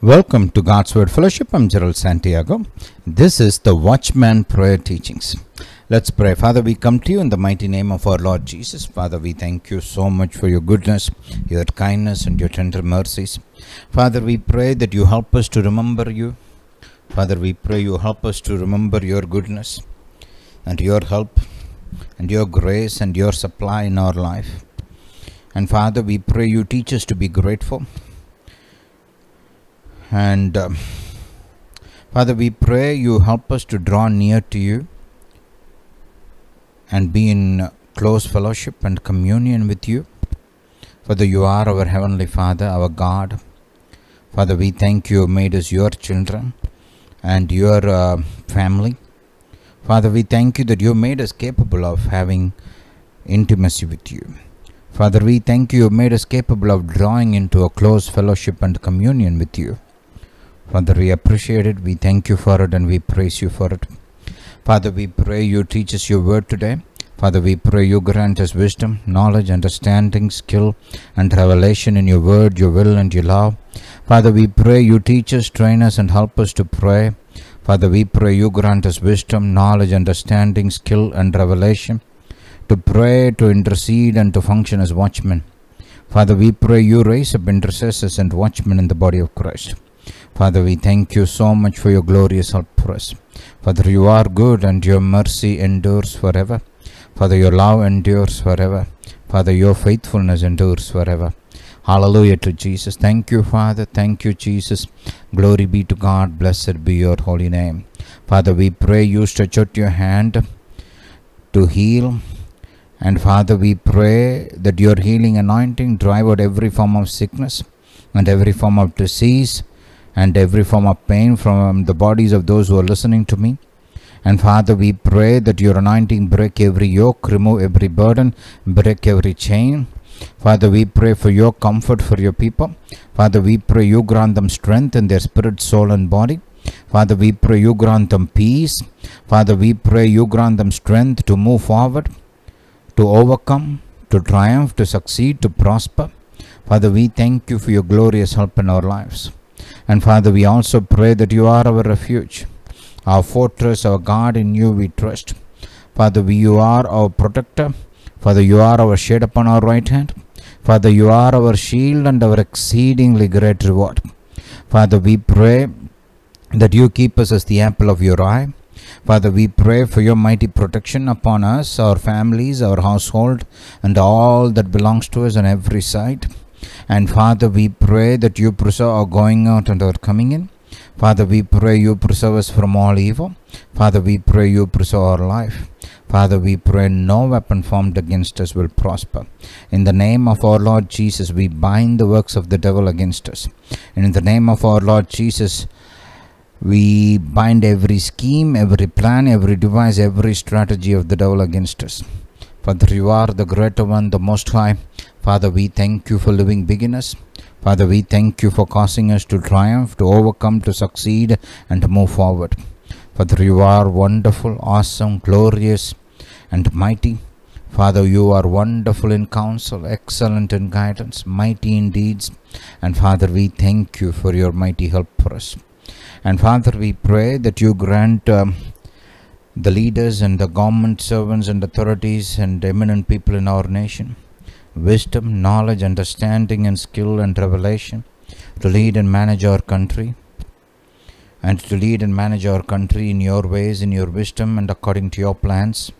Welcome to God's Word Fellowship. I'm Gerald Santiago. This is the Watchman Prayer Teachings. Let's pray. Father, we come to you in the mighty name of our Lord Jesus. Father, we thank you so much for your goodness, your kindness, and your tender mercies. Father, we pray that you help us to remember you. Father, we pray you help us to remember your goodness and your help and your grace and your supply in our life. And Father, we pray you teach us to be grateful. And um, Father, we pray you help us to draw near to you and be in close fellowship and communion with you. Father, you are our Heavenly Father, our God. Father, we thank you, made us your children and your uh, family. Father, we thank you that you made us capable of having intimacy with you. Father, we thank you, you made us capable of drawing into a close fellowship and communion with you. Father, we appreciate it, we thank you for it, and we praise you for it. Father, we pray you teach us your word today. Father, we pray you grant us wisdom, knowledge, understanding, skill, and revelation in your word, your will, and your love. Father, we pray you teach us, train us, and help us to pray. Father, we pray you grant us wisdom, knowledge, understanding, skill, and revelation to pray, to intercede, and to function as watchmen. Father, we pray you raise up intercessors and watchmen in the body of Christ. Father, we thank you so much for your glorious help for us. Father, you are good and your mercy endures forever. Father, your love endures forever. Father, your faithfulness endures forever. Hallelujah to Jesus. Thank you, Father. Thank you, Jesus. Glory be to God. Blessed be your holy name. Father, we pray you stretch out your hand to heal. And Father, we pray that your healing anointing drive out every form of sickness and every form of disease and every form of pain from the bodies of those who are listening to me. And Father, we pray that your anointing break every yoke, remove every burden, break every chain. Father, we pray for your comfort for your people. Father, we pray you grant them strength in their spirit, soul, and body. Father, we pray you grant them peace. Father, we pray you grant them strength to move forward, to overcome, to triumph, to succeed, to prosper. Father, we thank you for your glorious help in our lives. And Father, we also pray that you are our refuge, our fortress, our God, in you we trust. Father, we, you are our protector. Father, you are our shade upon our right hand. Father, you are our shield and our exceedingly great reward. Father, we pray that you keep us as the apple of your eye. Father, we pray for your mighty protection upon us, our families, our household, and all that belongs to us on every side. And Father, we pray that you preserve our going out and our coming in. Father, we pray you preserve us from all evil. Father, we pray you preserve our life. Father, we pray no weapon formed against us will prosper. In the name of our Lord Jesus, we bind the works of the devil against us. And in the name of our Lord Jesus, we bind every scheme, every plan, every device, every strategy of the devil against us. Father, you are the greater one, the most high. Father, we thank you for living beginners. Father, we thank you for causing us to triumph, to overcome, to succeed, and to move forward. Father, you are wonderful, awesome, glorious, and mighty. Father, you are wonderful in counsel, excellent in guidance, mighty in deeds. And Father, we thank you for your mighty help for us. And Father, we pray that you grant um, the leaders and the government servants and authorities and eminent people in our nation wisdom, knowledge, understanding, and skill and revelation to lead and manage our country and to lead and manage our country in your ways, in your wisdom, and according to your plans.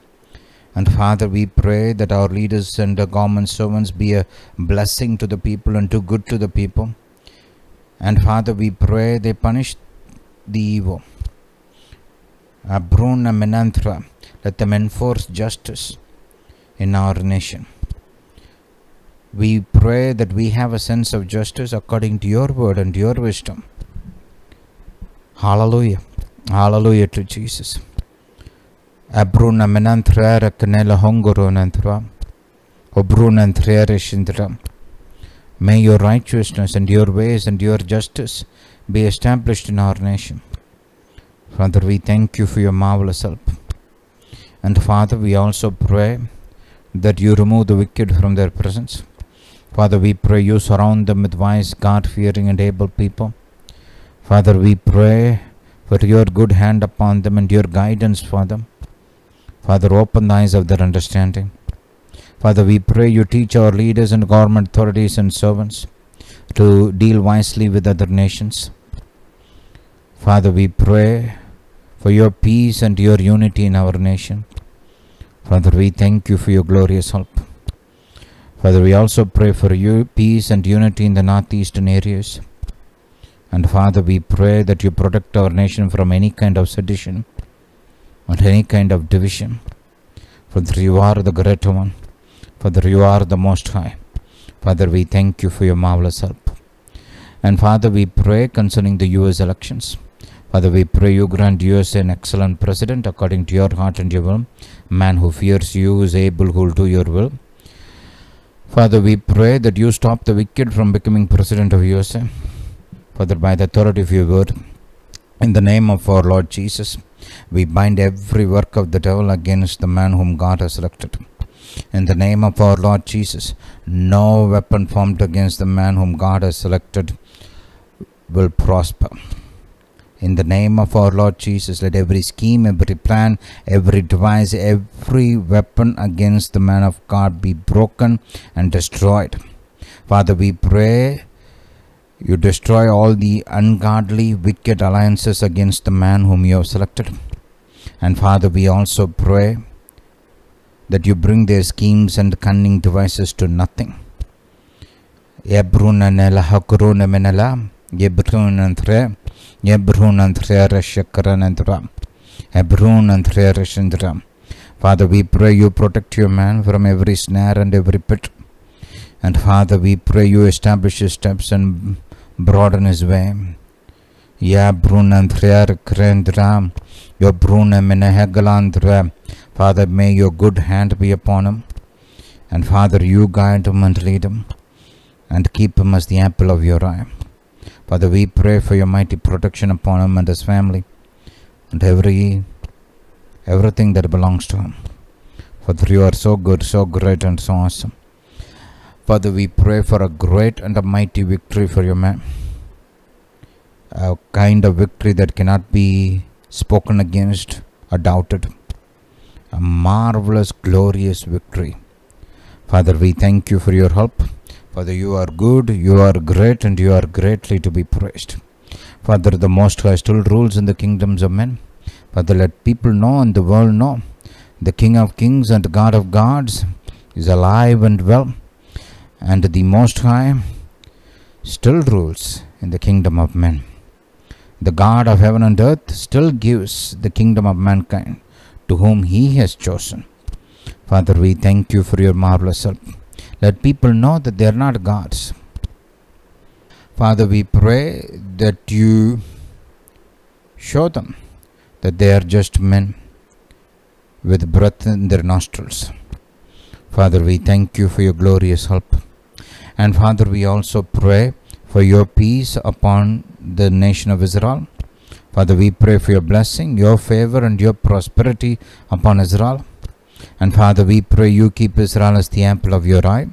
And Father, we pray that our leaders and the government servants be a blessing to the people and do good to the people. And Father, we pray they punish the evil. Abruna Menanthra, let them enforce justice in our nation. We pray that we have a sense of justice according to your word and your wisdom. Hallelujah. Hallelujah to Jesus. Abruna menanthra kanela hongoro nanthra. Obrunanthra reshindra. May your righteousness and your ways and your justice be established in our nation. Father, we thank you for your marvelous help. And Father, we also pray that you remove the wicked from their presence. Father, we pray you surround them with wise, God fearing, and able people. Father, we pray for your good hand upon them and your guidance for them. Father, open the eyes of their understanding. Father, we pray you teach our leaders and government authorities and servants to deal wisely with other nations. Father, we pray for your peace and your unity in our nation. Father, we thank you for your glorious help. Father, we also pray for you peace and unity in the northeastern areas. And Father, we pray that you protect our nation from any kind of sedition or any kind of division. Father, you are the greater one. Father, you are the most high. Father, we thank you for your marvelous help. And Father, we pray concerning the US elections. Father, we pray you grant us an excellent president according to your heart and your will. Man who fears you is able who will do your will. Father, we pray that you stop the wicked from becoming president of USA. Father, by the authority of your word, in the name of our Lord Jesus, we bind every work of the devil against the man whom God has elected. In the name of our Lord Jesus, no weapon formed against the man whom God has selected will prosper. In the name of our Lord Jesus, let every scheme, every plan, every device, every weapon against the man of God be broken and destroyed. Father, we pray you destroy all the ungodly, wicked alliances against the man whom you have selected. And Father, we also pray that you bring their schemes and cunning devices to nothing. Yebrunantre, Yebrunantre Shakaranandra, Ebrunantre Rashindra. Father, we pray you protect your man from every snare and every pit. And Father, we pray you establish his steps and broaden his way. Ya Brunanthre Krendra, your Bruna Menehegalandra. Father, may your good hand be upon him. And Father, you guide him and lead him. And keep him as the apple of your eye. Father, we pray for your mighty protection upon him and his family and every everything that belongs to him. Father, you are so good, so great, and so awesome. Father, we pray for a great and a mighty victory for your man. A kind of victory that cannot be spoken against or doubted. A marvelous, glorious victory. Father, we thank you for your help. Father, you are good, you are great, and you are greatly to be praised. Father, the Most High still rules in the kingdoms of men. Father, let people know and the world know the King of kings and God of gods is alive and well, and the Most High still rules in the kingdom of men. The God of heaven and earth still gives the kingdom of mankind to whom He has chosen. Father, we thank you for your marvelous help. Let people know that they are not gods. Father, we pray that you show them that they are just men with breath in their nostrils. Father, we thank you for your glorious help. And Father, we also pray for your peace upon the nation of Israel. Father, we pray for your blessing, your favor, and your prosperity upon Israel. And Father, we pray you keep Israel as the apple of your eye.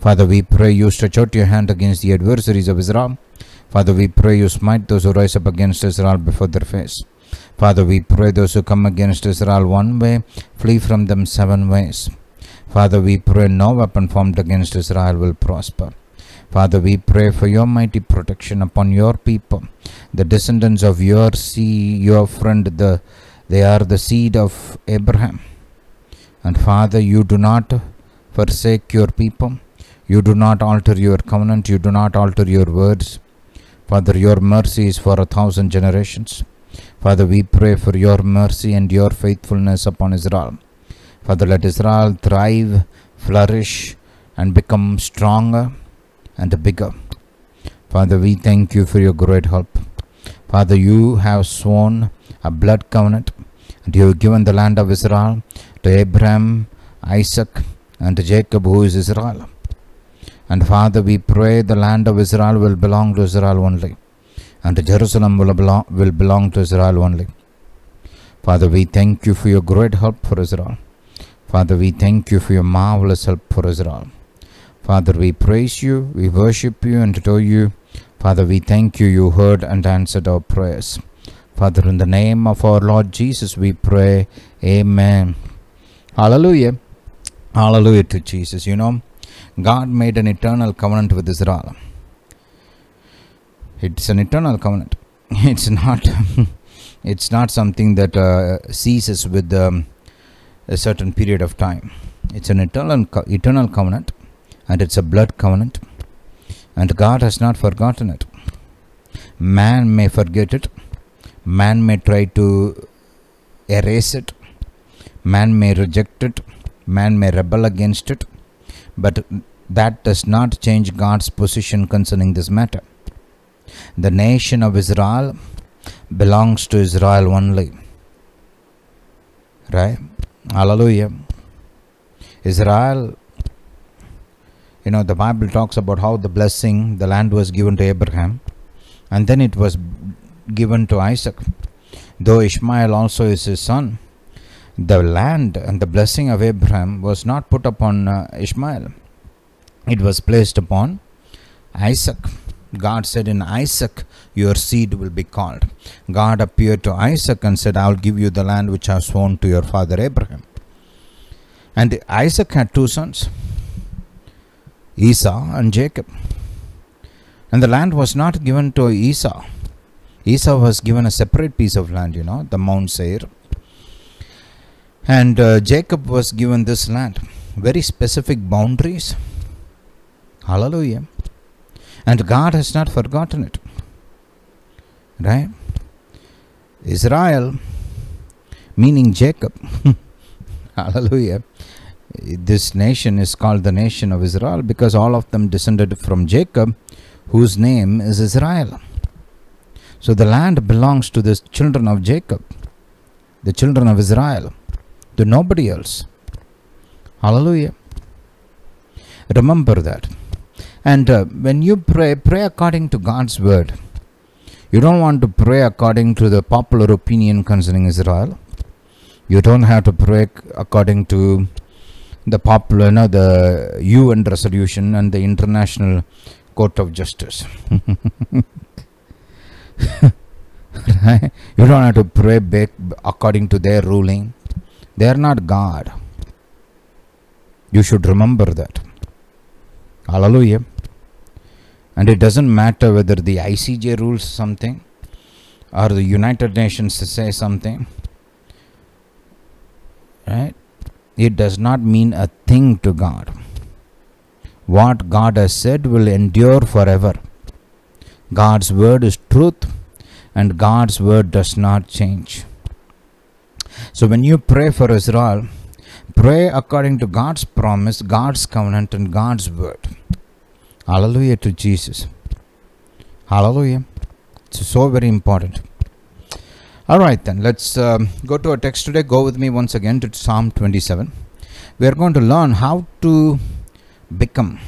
Father, we pray you stretch out your hand against the adversaries of Israel. Father, we pray you smite those who rise up against Israel before their face. Father, we pray those who come against Israel one way, flee from them seven ways. Father, we pray no weapon formed against Israel will prosper. Father, we pray for your mighty protection upon your people, the descendants of your seed, your friend, the they are the seed of Abraham. And Father, you do not forsake your people. You do not alter your covenant. You do not alter your words. Father, your mercy is for a thousand generations. Father, we pray for your mercy and your faithfulness upon Israel. Father, let Israel thrive, flourish, and become stronger and bigger. Father, we thank you for your great help. Father, you have sworn a blood covenant, and you have given the land of Israel to Abraham, Isaac, and to Jacob, who is Israel. And Father, we pray the land of Israel will belong to Israel only, and Jerusalem will belong, will belong to Israel only. Father, we thank you for your great help for Israel. Father, we thank you for your marvelous help for Israel. Father, we praise you, we worship you, and adore you Father, we thank you. You heard and answered our prayers. Father, in the name of our Lord Jesus, we pray. Amen. Hallelujah. Hallelujah to Jesus. You know, God made an eternal covenant with Israel. It's an eternal covenant. It's not. it's not something that uh, ceases with um, a certain period of time. It's an eternal eternal covenant, and it's a blood covenant, and God has not forgotten it. Man may forget it. Man may try to erase it. Man may reject it. Man may rebel against it. But that does not change God's position concerning this matter. The nation of Israel belongs to Israel only. Right? Hallelujah. Israel, you know, the Bible talks about how the blessing, the land was given to Abraham, and then it was given to Isaac. Though Ishmael also is his son, the land and the blessing of Abraham was not put upon uh, Ishmael, it was placed upon Isaac. God said, In Isaac your seed will be called. God appeared to Isaac and said, I will give you the land which I have sworn to your father Abraham. And Isaac had two sons, Esau and Jacob. And the land was not given to Esau. Esau was given a separate piece of land, you know, the Mount Seir. And uh, Jacob was given this land, very specific boundaries. Hallelujah. And God has not forgotten it. Right? Israel, meaning Jacob. Hallelujah. This nation is called the nation of Israel because all of them descended from Jacob, whose name is Israel. So the land belongs to the children of Jacob, the children of Israel, to nobody else. Hallelujah. Remember that. And uh, when you pray, pray according to God's word. You don't want to pray according to the popular opinion concerning Israel. You don't have to pray according to the popular, know, the UN resolution and the International Court of Justice. right? You don't have to pray according to their ruling. They are not God. You should remember that. Hallelujah. And it doesn't matter whether the ICJ rules something or the United Nations say something. Right? It does not mean a thing to God. What God has said will endure forever. God's word is truth and God's word does not change. So when you pray for Israel, pray according to God's promise, God's covenant, and God's word. Hallelujah to Jesus. Hallelujah. It's so very important. All right, then let's um, go to our text today. Go with me once again to Psalm 27. We are going to learn how to become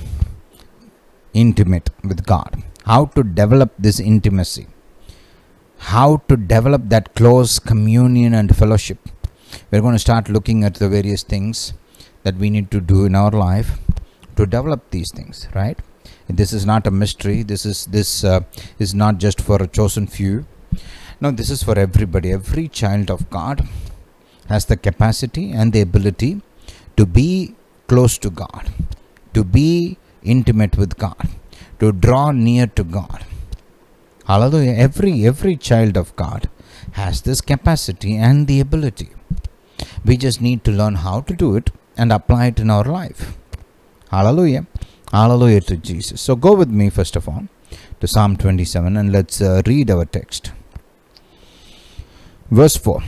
intimate with God, how to develop this intimacy, how to develop that close communion and fellowship. We're going to start looking at the various things that we need to do in our life to develop these things, right? This is not a mystery. This is this uh, is not just for a chosen few. No, this is for everybody. Every child of God has the capacity and the ability to be close to God, to be intimate with God, to draw near to God. Hallelujah. Every every child of God has this capacity and the ability. We just need to learn how to do it and apply it in our life. Hallelujah. Hallelujah to Jesus. So go with me first of all to Psalm 27 and let's uh, read our text. Verse 4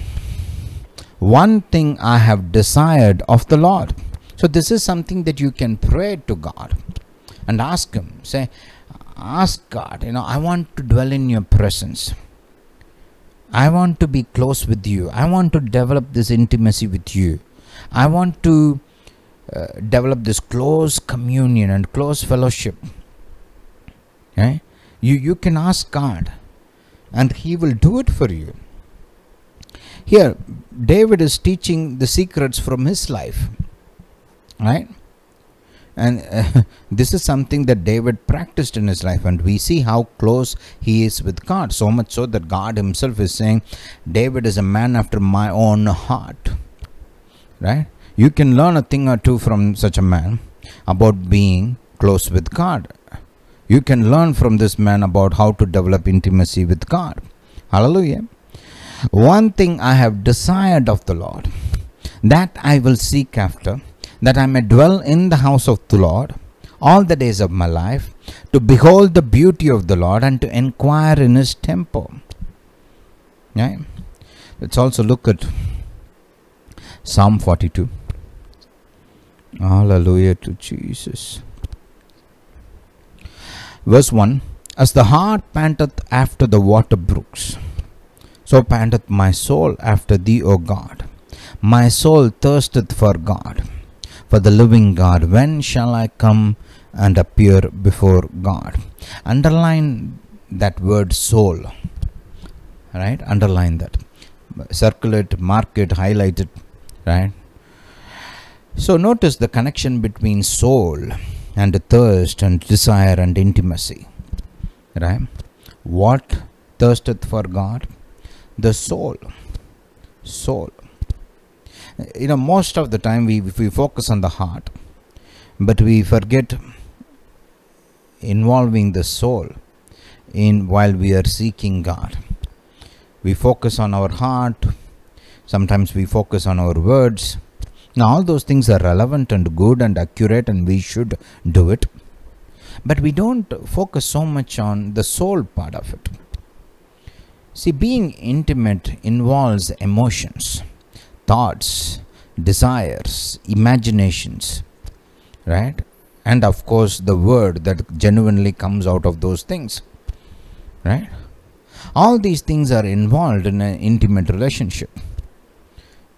One thing I have desired of the Lord. So, this is something that you can pray to God and ask Him. Say, Ask God, you know, I want to dwell in your presence. I want to be close with you. I want to develop this intimacy with you. I want to uh, develop this close communion and close fellowship. Okay? You, you can ask God and He will do it for you. Here, David is teaching the secrets from his life. Right? And uh, this is something that David practiced in his life, and we see how close he is with God. So much so that God Himself is saying, David is a man after my own heart. Right? You can learn a thing or two from such a man about being close with God. You can learn from this man about how to develop intimacy with God. Hallelujah. One thing I have desired of the Lord, that I will seek after that I may dwell in the house of the Lord all the days of my life, to behold the beauty of the Lord and to inquire in his temple. Right? Let's also look at Psalm 42. Hallelujah to Jesus. Verse 1 As the heart panteth after the water brooks, so panteth my soul after thee, O God. My soul thirsteth for God for the living God. When shall I come and appear before God? Underline that word soul. Right? Underline that. Circle it, mark it, highlight it. Right? So notice the connection between soul and thirst and desire and intimacy. Right? What thirsteth for God? The soul. Soul you know most of the time we we focus on the heart but we forget involving the soul in while we are seeking god. We focus on our heart sometimes we focus on our words. Now all those things are relevant and good and accurate and we should do it but we don't focus so much on the soul part of it. See being intimate involves emotions thoughts, desires, imaginations, right? And of course, the word that genuinely comes out of those things, right? All these things are involved in an intimate relationship,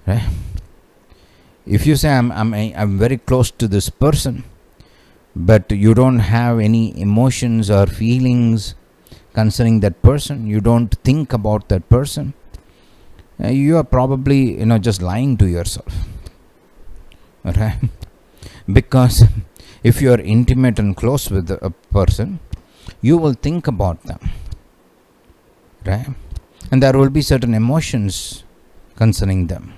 right? If you say, I'm, I'm, I'm very close to this person, but you don't have any emotions or feelings concerning that person, you don't think about that person, you are probably you know just lying to yourself. Right because if you are intimate and close with a person you will think about them. Right? And there will be certain emotions concerning them.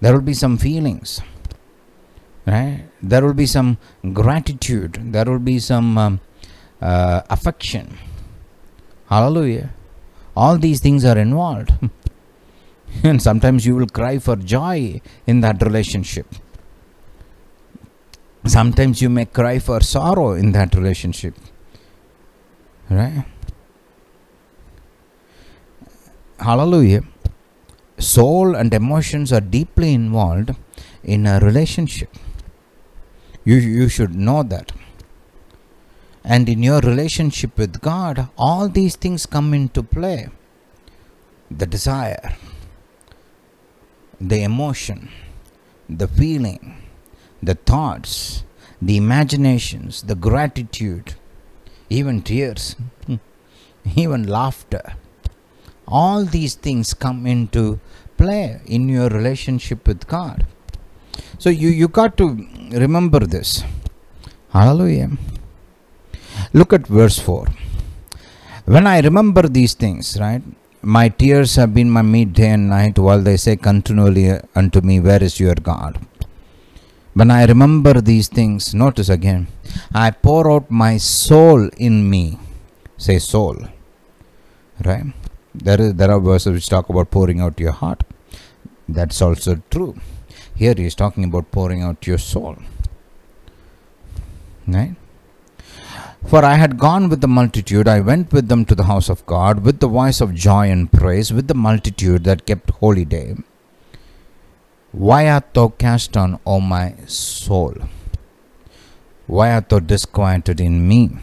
There will be some feelings. Right? There will be some gratitude. There will be some um, uh, affection. Hallelujah. All these things are involved and sometimes you will cry for joy in that relationship. Sometimes you may cry for sorrow in that relationship. Right? Hallelujah. Soul and emotions are deeply involved in a relationship. You you should know that. And in your relationship with god all these things come into play. The desire the emotion, the feeling, the thoughts, the imaginations, the gratitude, even tears, even laughter. All these things come into play in your relationship with God. So you, you got to remember this. Hallelujah. Look at verse 4. When I remember these things, right? My tears have been my meat day and night, while they say continually unto me, Where is your God? When I remember these things, notice again, I pour out my soul in me. Say soul. Right? There, is, there are verses which talk about pouring out your heart. That's also true. Here he is talking about pouring out your soul. Right? For I had gone with the multitude, I went with them to the house of God, with the voice of joy and praise, with the multitude that kept holy day. Why art thou cast down, O my soul? Why art thou disquieted in me?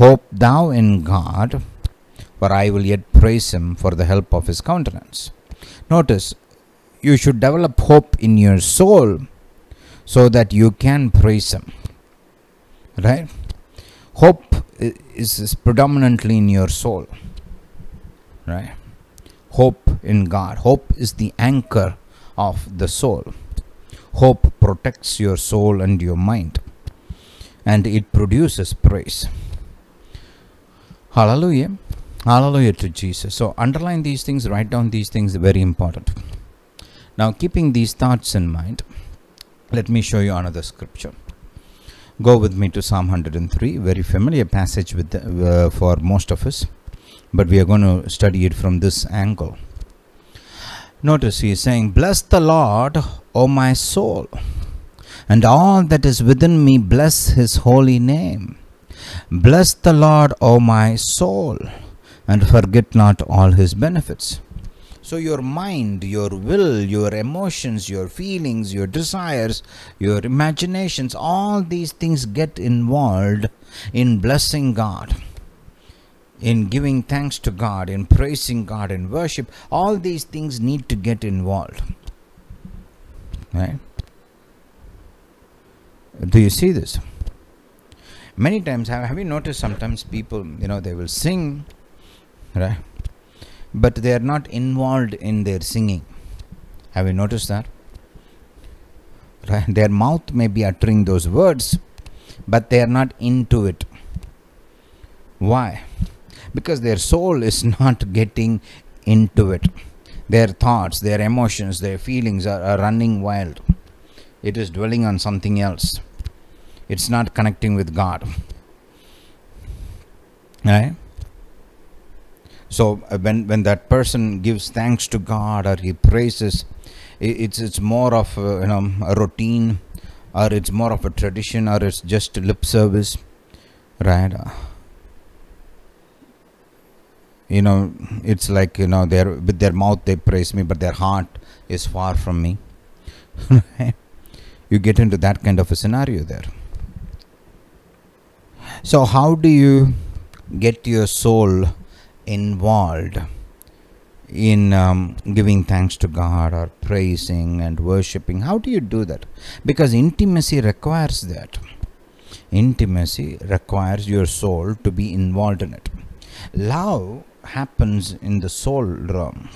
Hope thou in God, for I will yet praise him for the help of his countenance. Notice, you should develop hope in your soul so that you can praise him. Right? Hope is, is predominantly in your soul right hope in god hope is the anchor of the soul hope protects your soul and your mind and it produces praise. Hallelujah. Hallelujah to Jesus. So underline these things, write down these things, very important. Now, keeping these thoughts in mind, let me show you another scripture. Go with me to Psalm 103, very familiar passage with uh, for most of us, but we are going to study it from this angle. Notice he is saying, Bless the Lord, O my soul, and all that is within me, bless his holy name. Bless the Lord, O my soul, and forget not all his benefits. So, your mind, your will, your emotions, your feelings, your desires, your imaginations, all these things get involved in blessing God, in giving thanks to God, in praising God, in worship. All these things need to get involved. Right? Do you see this? Many times, have, have you noticed sometimes people, you know, they will sing, right? But they are not involved in their singing. Have you noticed that? Right? Their mouth may be uttering those words, but they are not into it. Why? Because their soul is not getting into it. Their thoughts, their emotions, their feelings are, are running wild. It is dwelling on something else. It's not connecting with God. Right? So uh, when when that person gives thanks to god or he praises it's it's more of a, you know a routine or it's more of a tradition or it's just lip service right? You know it's like you know their with their mouth they praise me but their heart is far from me you get into that kind of a scenario there. So how do you get your soul involved in um, giving thanks to God or praising and worshiping. How do you do that? Because intimacy requires that. Intimacy requires your soul to be involved in it. Love happens in the soul realm.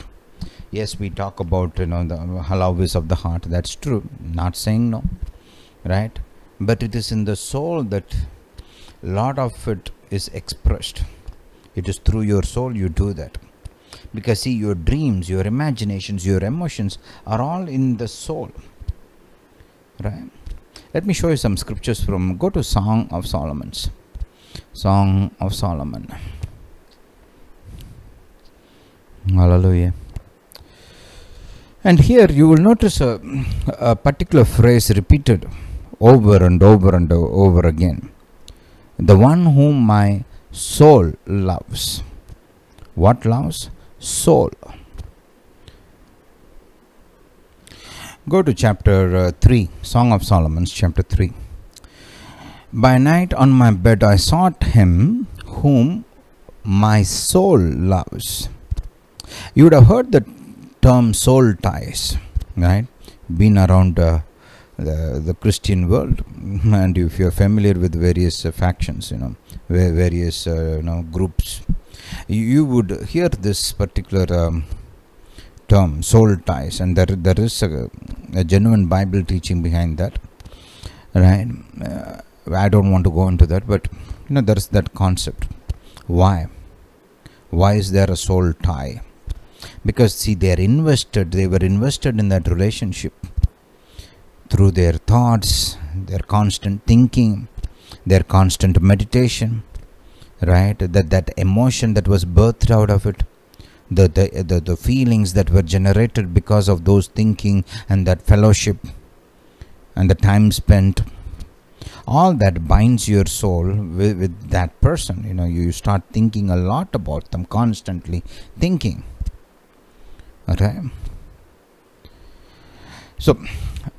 Yes, we talk about you know the love is of the heart. That's true. Not saying no, right? But it is in the soul that a lot of it is expressed it is through your soul you do that. Because, see, your dreams, your imaginations, your emotions are all in the soul. Right? Let me show you some scriptures from. Go to Song of Solomon's. Song of Solomon. Hallelujah. And here you will notice a, a particular phrase repeated over and over and over again. The one whom my soul loves. What loves? Soul. Go to chapter uh, 3, Song of Solomon's, chapter 3. By night on my bed I sought him whom my soul loves. You would have heard the term soul ties, right? Been around uh, the, the Christian world, and if you're familiar with various uh, factions, you know, various uh, you know groups you, you, would hear this particular um, term soul ties. And there there is a, a genuine bible teaching behind that right? Uh, i don't want to go into that but you know there is that concept. Why? Why is there a soul tie? Because see they are invested they were invested in that relationship through their thoughts their constant thinking their constant meditation right? That that emotion that was birthed out of it the, the the the feelings that were generated because of those thinking and that fellowship and the time spent all that binds your soul with, with that person. You know you start thinking a lot about them constantly thinking okay so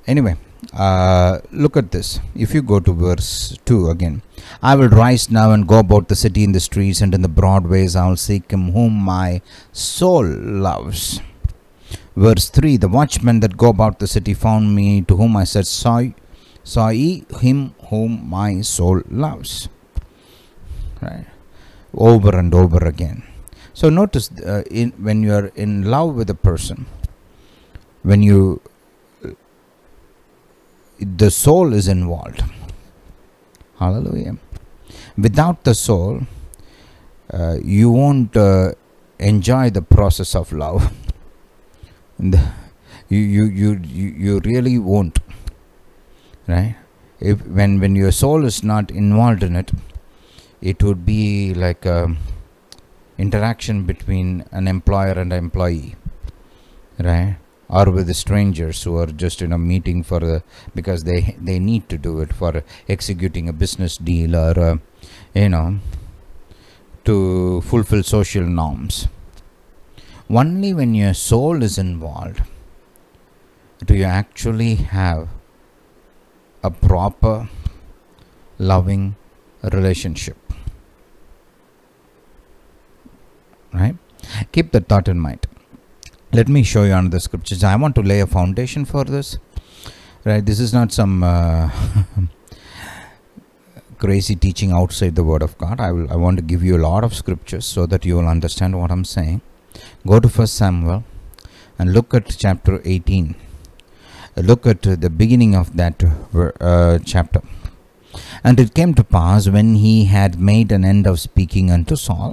anyway uh, look at this. If you go to verse 2 again, I will rise now and go about the city in the streets and in the broad ways I will seek him whom my soul loves. Verse 3 The watchmen that go about the city found me, to whom I said, Saw, saw ye him whom my soul loves. Right? Over and over again. So notice uh, in, when you are in love with a person, when you the soul is involved. Hallelujah. Without the soul, uh, you won't uh, enjoy the process of love. The- you, you, you, you, really won't. Right? If when, when your soul is not involved in it, it would be like a interaction between an employer and an employee. Right? Or with strangers who are just in a meeting for the because they they need to do it for executing a business deal or uh, you know to fulfill social norms. Only when your soul is involved do you actually have a proper loving relationship. Right? Keep that thought in mind. Let me show you another scriptures. I want to lay a foundation for this. Right? This is not some uh, crazy teaching outside the word of god i will i want to give you a lot of scriptures so that you will understand what i'm saying go to first samuel and look at chapter 18 Uh, look at the beginning of that uh, chapter and it came to pass when he had made an end of speaking unto saul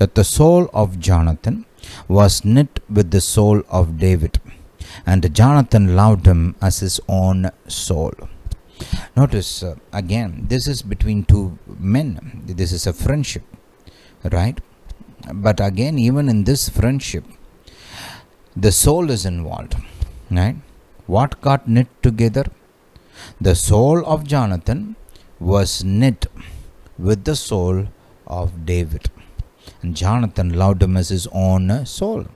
that the soul of jonathan was knit with the soul of david and jonathan loved him as his own soul Notice uh, again, this is between two men. This is a friendship, right? But again, even in this friendship, the soul is involved, right? What got knit together? The soul of Jonathan was knit with the soul of David. And Jonathan loved him as his own soul.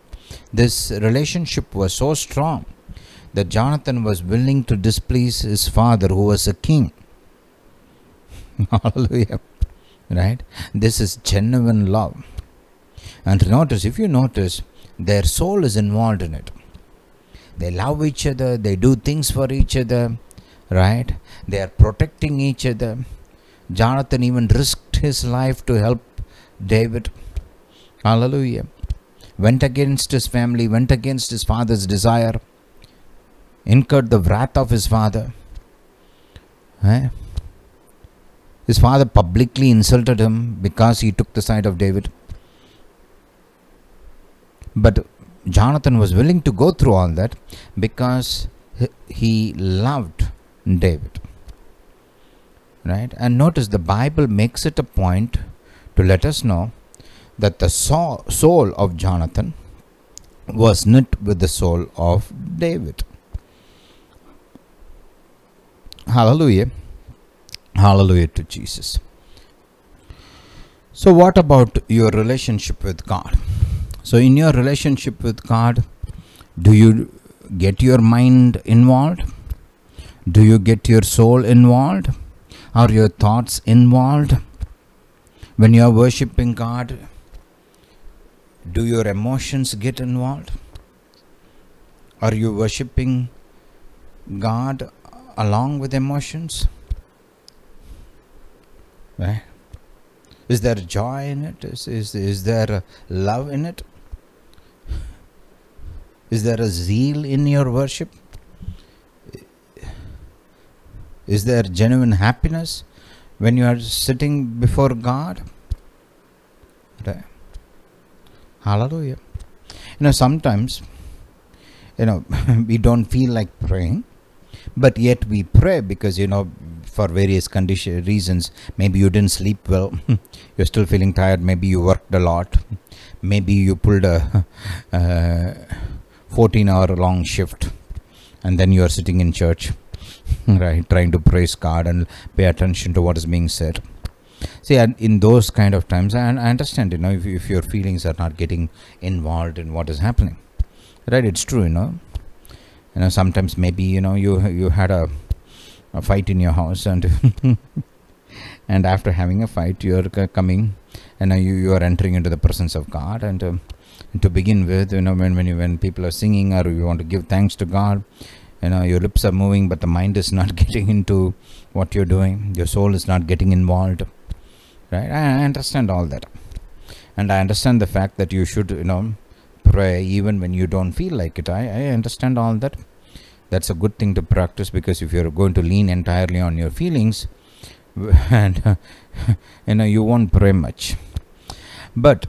This relationship was so strong that Jonathan was willing to displease his father, who was a king. Hallelujah. Right? This is genuine love. And notice, if you notice, their soul is involved in it. They love each other, they do things for each other, right? They are protecting each other. Jonathan even risked his life to help David. Hallelujah. Went against his family, went against his father's desire incurred the wrath of his father. Eh? His father publicly insulted him because he took the side of David. But Jonathan was willing to go through all that because he- he loved David. Right? And notice the Bible makes it a point to let us know that the soul, of Jonathan was knit with the soul of David. Hallelujah. Hallelujah to Jesus. So, what about your relationship with God? So, in your relationship with God, do you get your mind involved? Do you get your soul involved? Are your thoughts involved? When you are worshiping God, do your emotions get involved? Are you worshiping God along with emotions? Right? Is there joy in it? Is, is, is there love in it? Is there a zeal in your worship? Is there genuine happiness when you are sitting before God? Right. Hallelujah. You know, sometimes, you know, we don't feel like praying, but yet we pray because, you know, for various condition reasons maybe you didn't sleep well you're still feeling tired maybe you worked a lot maybe you pulled a uh, 14 hour long shift and then you are sitting in church right trying to praise god and pay attention to what is being said see and in those kind of times and I, understand you know if, if your feelings are not getting involved in what is happening. Right it's true you know. You know sometimes maybe you know you you had a a fight in your house and and after having a fight you are coming and uh, you, you are entering into the presence of god. And, and to begin with you know when when, you, when people are singing or you want to give thanks to god you know your lips are moving but the mind is not getting into what you're doing. Your soul is not getting involved right? I understand all that. And i understand the fact that you should you know pray even when you don't feel like it. I, I understand all that. That's a good thing to practice because if you're going to lean entirely on your feelings and you know you won't pray much. But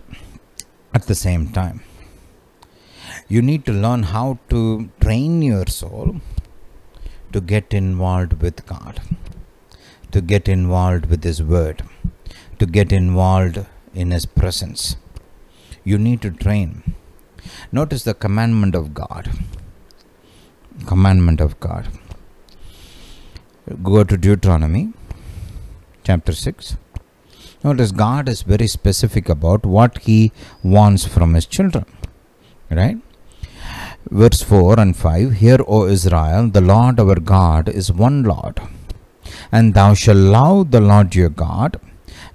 at the same time you need to learn how to train your soul to get involved with god to get involved with his word to get involved in his presence you need to train notice the commandment of god commandment of god go to deuteronomy chapter 6. Notice God is very specific about what He wants from His children. Right? Verse 4 and 5 Hear, O Israel, the Lord our God is one Lord, and thou shalt love the Lord your God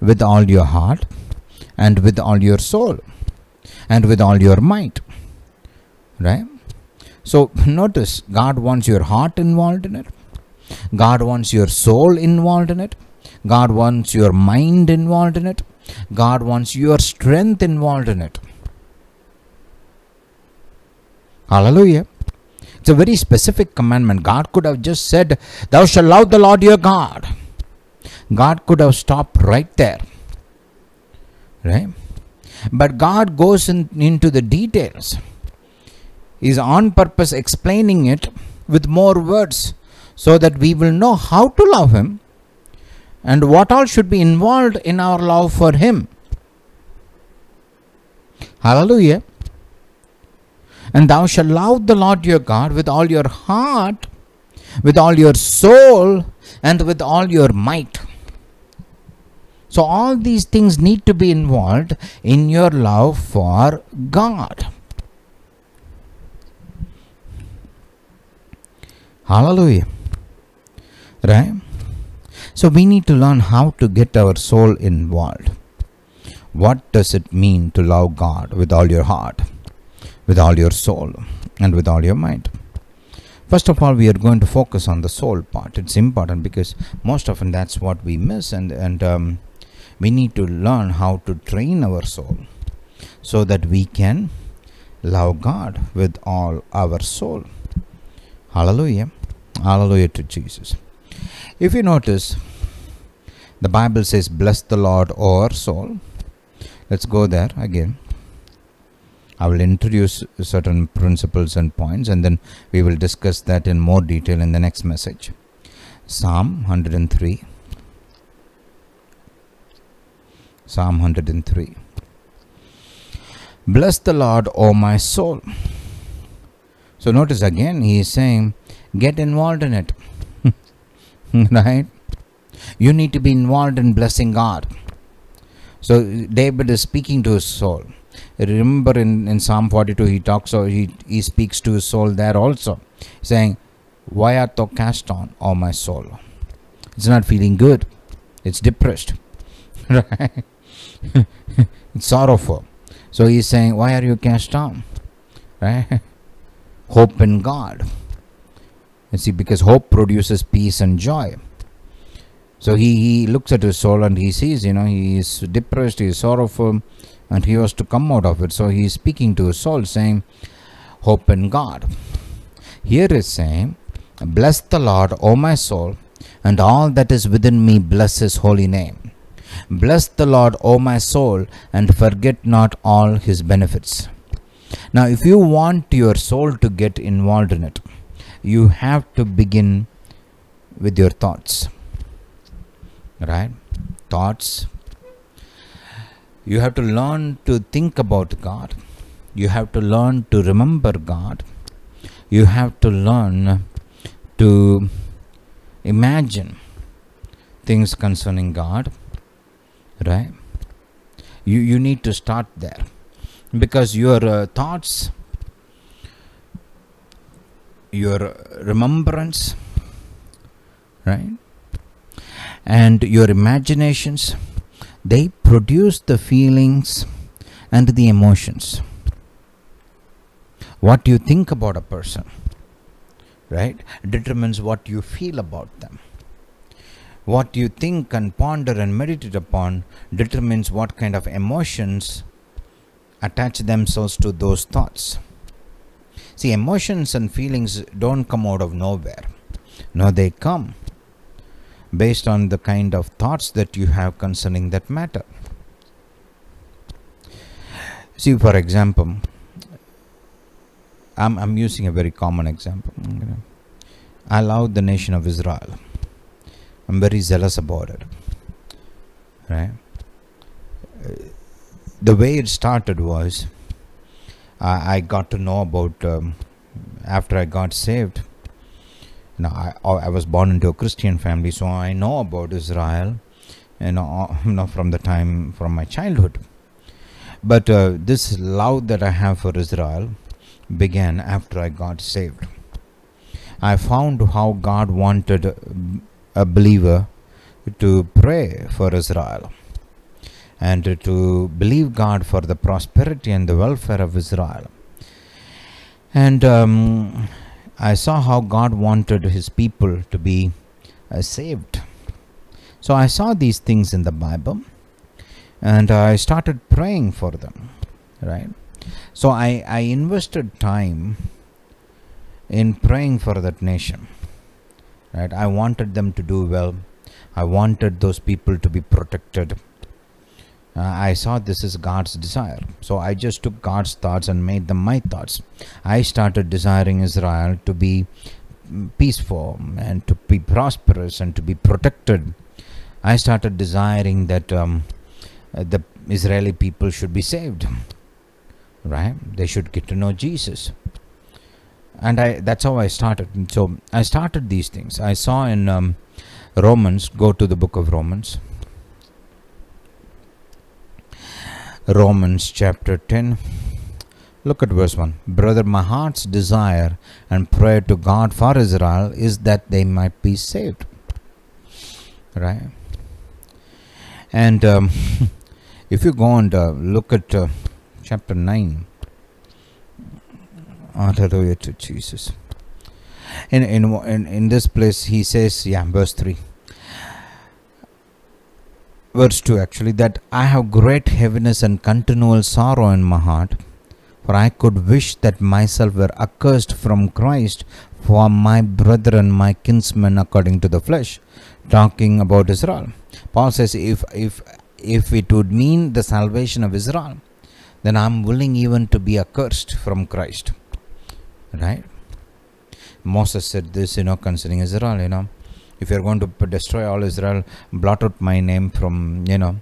with all your heart, and with all your soul, and with all your might. Right? So notice God wants your heart involved in it. God wants your soul involved in it. God wants your mind involved in it. God wants your strength involved in it. Hallelujah. It's a very specific commandment. God could have just said, Thou shalt love the Lord your God. God could have stopped right there. Right? But God goes in, into the details. He's on purpose explaining it with more words so that we will know how to love Him and what all should be involved in our love for Him. Hallelujah. And thou shalt love the Lord your God with all your heart, with all your soul, and with all your might. So, all these things need to be involved in your love for God. Hallelujah. Right? So we need to learn how to get our soul involved. What does it mean to love God with all your heart, with all your soul, and with all your mind? First of all, we are going to focus on the soul part. It's important because most often that's what we miss, and and um, we need to learn how to train our soul so that we can love God with all our soul. Hallelujah. Hallelujah to Jesus. If you notice, the Bible says, Bless the Lord, O our soul. Let's go there again. I will introduce certain principles and points and then we will discuss that in more detail in the next message. Psalm 103. Psalm 103. Bless the Lord, O my soul. So notice again, he is saying, get involved in it. right? You need to be involved in blessing God. So David is speaking to his soul. Remember in, in Psalm 42 he talks or he, he speaks to his soul there also, saying, Why art thou cast down, O my soul? It's not feeling good. It's depressed. Right? it's sorrowful. So he's saying, Why are you cast down? Right? Hope in God. You see, because hope produces peace and joy. So he, he looks at his soul and he sees, you know, he is depressed, he is sorrowful, and he has to come out of it. So he is speaking to his soul, saying, Hope in God. Here is saying, Bless the Lord, O my soul, and all that is within me bless his holy name. Bless the Lord, O my soul, and forget not all his benefits. Now, if you want your soul to get involved in it, you have to begin with your thoughts. Right? Thoughts. You have to learn to think about god. You have to learn to remember god. You have to learn to imagine things concerning god right? You you need to start there. Because your uh, thoughts your remembrance right? And your imaginations they produce the feelings and the emotions. What you think about a person right determines what you feel about them what you think and ponder and meditate upon determines what kind of emotions attach themselves to those thoughts see emotions and feelings don't come out of nowhere no they come based on the kind of thoughts that you have concerning that matter. See, for example, I'm, I'm using a very common example. I love the nation of Israel. I'm very zealous about it. Right? The way it started was I, I got to know about um, after I got saved. Now I, I was born into a Christian family, so I know about Israel. You know, you know from the time from my childhood. But uh, this love that I have for Israel began after I got saved. I found how God wanted a believer to pray for Israel and to believe God for the prosperity and the welfare of Israel. And um, I saw how God wanted his people to be uh, saved. So I saw these things in the Bible and I started praying for them, right? So I, I invested time in praying for that nation, right? I wanted them to do well. I wanted those people to be protected. Uh, I saw this is God's desire. So I just took God's thoughts and made them my thoughts. I started desiring Israel to be peaceful and to be prosperous and to be protected. I started desiring that um, uh, the Israeli people should be saved. Right? They should get to know Jesus. And I that's how I started. And so I started these things. I saw in um, Romans, go to the book of Romans. Romans chapter 10. Look at verse 1. Brother, my heart's desire and prayer to God for Israel is that they might be saved. Right? And um, if you go and uh, look at uh, chapter 9, hallelujah to Jesus. In, in, in, in this place, he says, yeah, verse 3 verse 2 actually that I have great heaviness and continual sorrow in my heart for I could wish that myself were accursed from Christ for my brethren my kinsmen according to the flesh talking about Israel. Paul says if if if it would mean the salvation of Israel then I'm willing even to be accursed from Christ right Moses said this you know concerning Israel you know if you're going to destroy all Israel, blot out my name from, you know,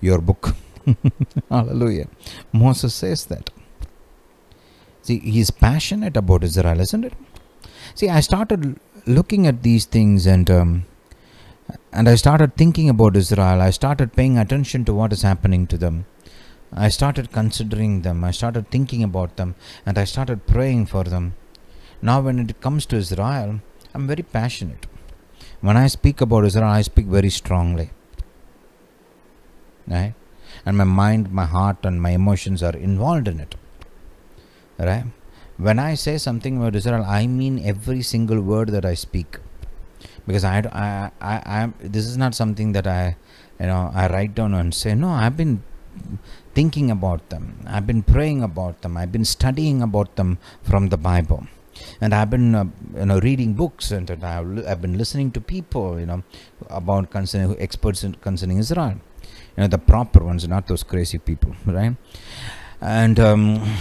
your book. Hallelujah. Moses says that. See, he's passionate about Israel, isn't it? See, I started looking at these things and um, and I started thinking about Israel. I started paying attention to what is happening to them. I started considering them. I started thinking about them and I started praying for them. Now, when it comes to Israel, I'm very passionate. When I speak about Israel, I speak very strongly. Right? And my mind, my heart, and my emotions are involved in it. Right? When I say something about Israel, I mean every single word that I speak. Because I, I, I, I, this is not something that I, you know, I write down and say, no, I've been thinking about them. I've been praying about them. I've been studying about them from the Bible and I've been uh, you know reading books and, I've, I've been listening to people you know about concerning experts in, concerning Israel you know the proper ones not those crazy people right and um,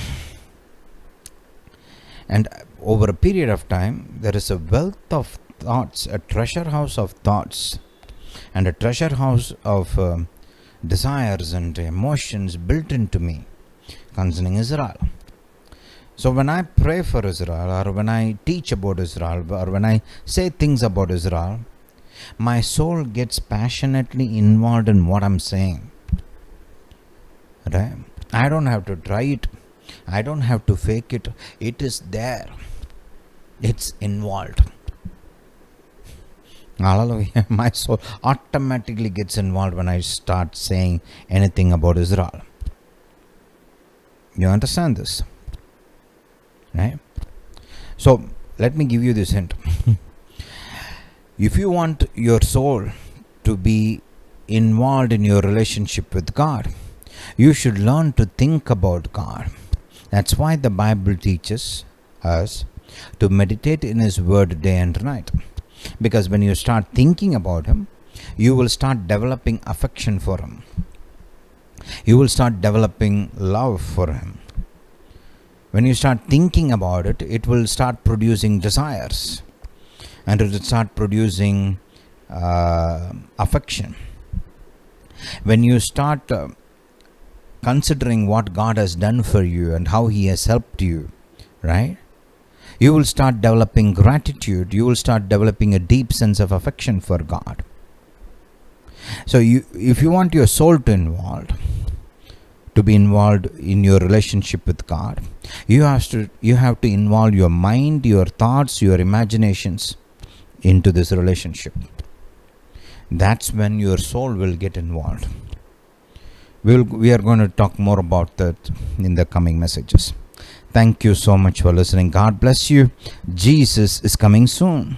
and over a period of time there is a wealth of thoughts a treasure house of thoughts and a treasure house of um, desires and emotions built into me concerning Israel so when I pray for Israel, or when I teach about Israel, or when I say things about Israel, my soul gets passionately involved in what I'm saying. Right? I don't have to try it. I don't have to fake it. It is there. It's involved. Hallelujah. My soul automatically gets involved when I start saying anything about Israel. You understand this? right so let me give you this hint if you want your soul to be involved in your relationship with God you should learn to think about God that's why the Bible teaches us to meditate in His Word day and night. Because when you start thinking about him you will start developing affection for him. You will start developing love for him. When you start thinking about it it will start producing desires. And it will start producing uh, affection. When you start uh, considering what god has done for you and how he has helped you right you will start developing gratitude. You will start developing a deep sense of affection for god. So you if you want your soul to involved to be involved in your relationship with god you have to you have to involve your mind your thoughts your imaginations into this relationship. That's when your soul will get involved. We'll, we are going to talk more about that in the coming messages thank you so much for listening. God bless you. Jesus is coming soon